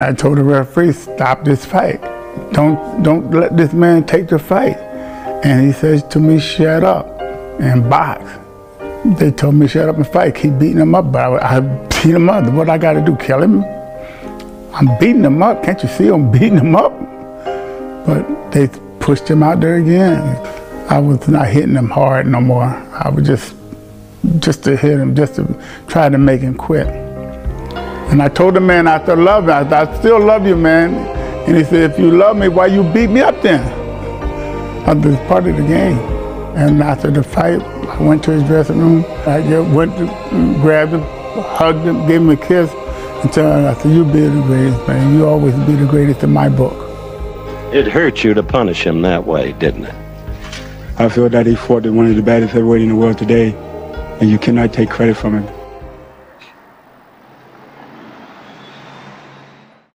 I told the referee, stop this fight. Don't don't let this man take the fight. And he says to me, shut up and box. They told me shut up and fight. Keep beating him up, but I, I beat him up. What I got to do? Kill him? I'm beating him up. Can't you see I'm beating him up? But they pushed him out there again. I was not hitting him hard no more. I was just just to hit him, just to try to make him quit. And I told the man I still love him. I, said, I still love you, man. And he said, if you love me, why you beat me up then? I was part of the game. And after the fight, I went to his dressing room. I just went to grabbed him, hugged him, gave him a kiss, and told him, I said, you be the greatest, man. You always be the greatest in my book. It hurt you to punish him that way, didn't it? I feel that he fought one of the baddest heavyweights in the world today, and you cannot take credit from him.